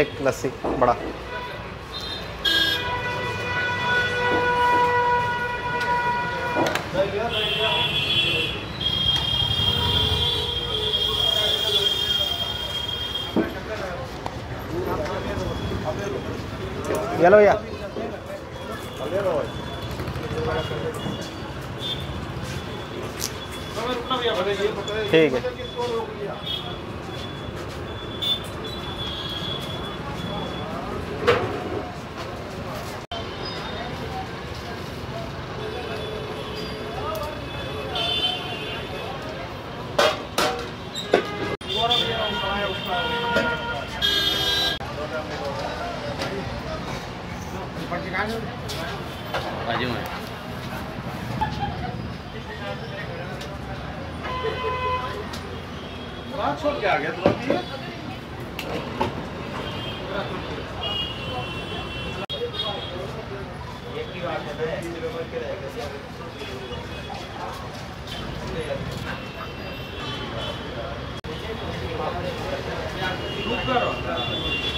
एक लस्सी बड़ा। ये लो भैया। ठीक है। छोड़ के आ गया तुरंत ही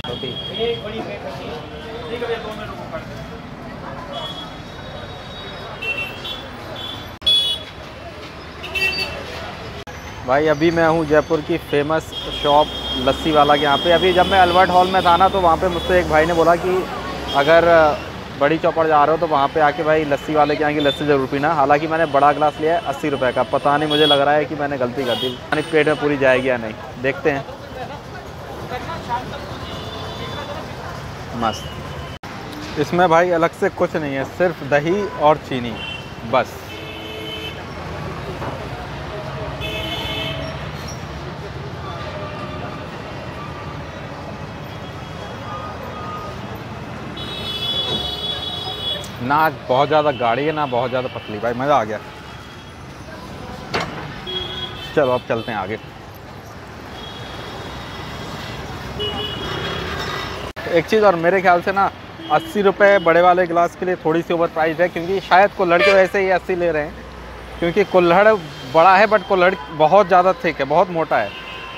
रोटी भाई, अभी मैं हूँ जयपुर की फ़ेमस शॉप लस्सी वाला के यहाँ पे। अभी जब मैं अल्बर्ट हॉल में था ना तो वहाँ पे मुझसे एक भाई ने बोला कि अगर बड़ी चौपड़ जा रहे हो तो वहाँ पे आके भाई लस्सी वाले के यहाँ की लस्सी ज़रूर पीना। हालाँकि मैंने बड़ा गिलास लिया है, अस्सी रुपये का। पता नहीं, मुझे लग रहा है कि मैंने गलती कर दी। पानी पेट में पूरी जाएगी या नहीं। देखते हैं। मस्त। इसमें भाई अलग से कुछ नहीं है, सिर्फ़ दही और चीनी। बस। ना बहुत ज़्यादा गाढ़ी है, ना बहुत ज़्यादा पतली। भाई, मज़ा आ गया। चलो, अब चलते हैं आगे। एक चीज़ और मेरे ख्याल से ना, अस्सी रुपये बड़े वाले गिलास के लिए थोड़ी सी ओवर प्राइस है, क्योंकि शायद के वजह से ही अस्सी ले रहे हैं। क्योंकि कुल्हड़ बड़ा है बट कुल्हड़ बहुत ज़्यादा थिक है, बहुत मोटा है।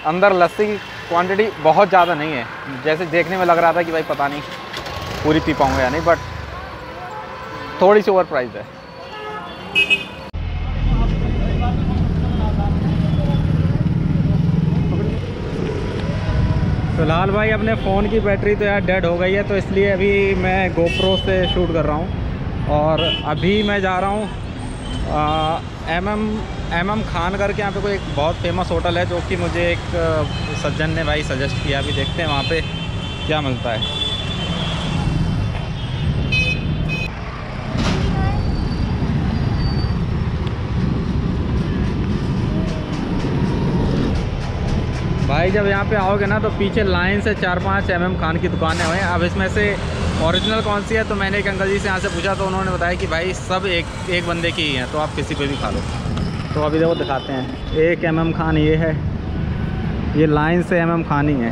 अंदर लस्सी की क्वांटिटी बहुत ज़्यादा नहीं है। जैसे देखने में लग रहा था कि भाई पता नहीं पूरी पी पाऊँगा या नहीं बट थोड़ी सी ओवर प्राइस है। फ़िलहाल भाई अपने फ़ोन की बैटरी तो यार डेड हो गई है तो इसलिए अभी मैं गोप्रो से शूट कर रहा हूँ। और अभी मैं जा रहा हूँ M M M M Khan करके यहाँ पे कोई एक बहुत फ़ेमस होटल है, जो कि मुझे एक सज्जन ने भाई सजेस्ट किया। अभी देखते हैं वहाँ पे क्या मिलता है। भाई, जब यहाँ पे आओगे ना तो पीछे लाइन से चार पाँच एम एम खान की दुकानें हैं अब इसमें से ओरिजिनल कौन सी है तो मैंने एक अंकल जी से यहाँ से पूछा तो उन्होंने बताया कि भाई, सब एक एक बंदे की ही हैं तो आप किसी पे भी खा लो। तो अभी देखो, दिखाते हैं। एक एम एम खान ये है। ये लाइन से एम एम खान ही है।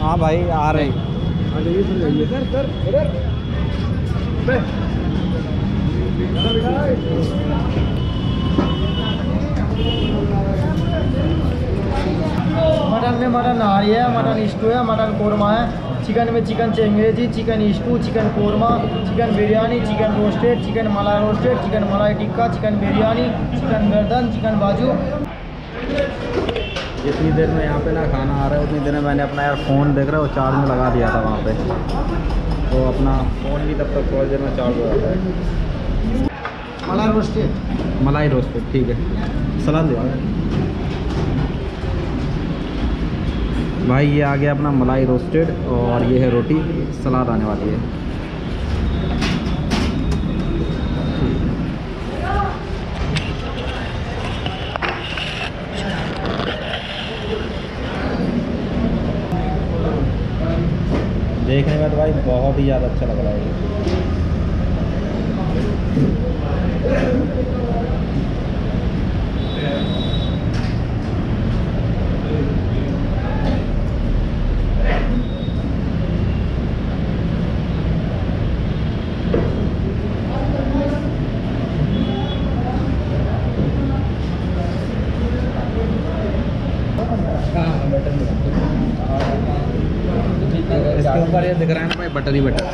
हाँ भाई, आ रहे हैं। मटन में मटन नहारी है मटन स्टू है मटन कोरमा है। चिकन में chicken changezi chicken stew chicken korma chicken biryani chicken roasted chicken malai roasted chicken malai tikka chicken biryani chicken गर्दन चिकन बाजू। जितनी देर में यहाँ पे ना खाना आ रहा है उतनी देर में मैंने अपना यार फ़ोन देख रहा है वो चार्ज में लगा दिया था वहाँ पे। तो अपना फ़ोन भी तब तक थोड़ी देर में चार्ज हो जाता है। मलाई रोस्टेड मलाई रोस्टेड ठीक है। सलाद दो भाई, ये आ गया अपना मलाई रोस्टेड और ये है रोटी। सलाद आने वाली है। देखने में तो भाई बहुत ही ज़्यादा अच्छा लग रहा है। ये दिख रहा है ना भाई बटर ही बटर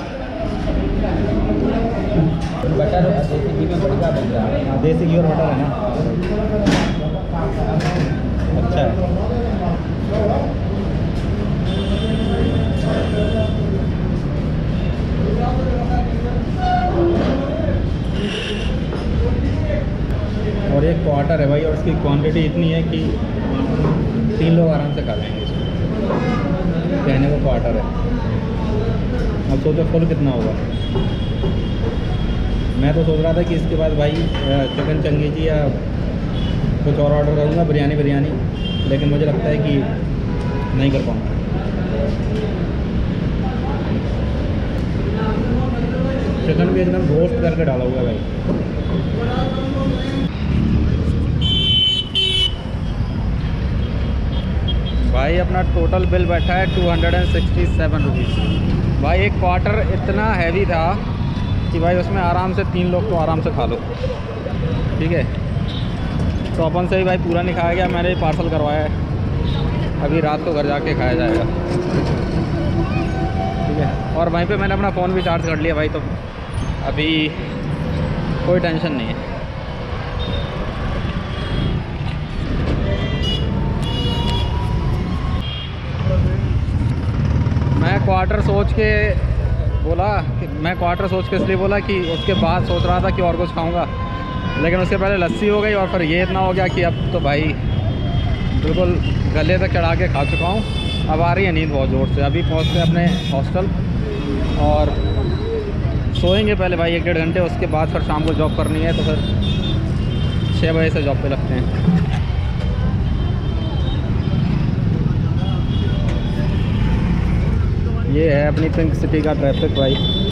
बटर देसी घी में बढ़िया बन रहा है। देसी घी और बटर है ना? अच्छा है। और एक क्वार्टर है भाई और इसकी क्वांटिटी इतनी है कि तीन लोग आराम से खा लेंगे इसको। कहने को क्वार्टर है। अब सोचो फुल कितना होगा। मैं तो सोच रहा था कि इसके बाद भाई चिकन चंगेजी या कुछ और ऑर्डर करूँगा, बिरयानी बिरयानी। लेकिन मुझे लगता है कि नहीं कर पाऊँगा। चिकन भी एकदम रोस्ट करके डाला हुआ है भाई। भाई, अपना टोटल बिल बैठा है two hundred and sixty seven rupees भाई, एक क्वार्टर इतना हैवी था कि भाई उसमें आराम से तीन लोग तो आराम से खा लो। ठीक है? तो अपन से ही भाई पूरा नहीं खाया गया, मैंने पार्सल करवाया है। अभी रात को घर जाके खाया जाएगा। ठीक है? और वहीं पे मैंने अपना फ़ोन भी चार्ज कर लिया भाई तो अभी कोई टेंशन नहीं है मैं क्वार्टर सोच के बोला कि मैं क्वार्टर सोच के इसलिए बोला कि उसके बाद सोच रहा था कि और कुछ खाऊँगा। लेकिन उसके पहले लस्सी हो गई और फिर ये इतना हो गया कि अब तो भाई बिल्कुल गले तक चढ़ा के खा चुका हूँ। अब आ रही है नींद बहुत ज़ोर से। अभी पहुँचते हैं अपने हॉस्टल और सोएँगे पहले भाई एक डेढ़ घंटे, उसके बाद फिर शाम को जॉब करनी है तो फिर छः बजे से जॉब पे लगते हैं। ये है अपनी पिंक सिटी का ट्रैफ़िक भाई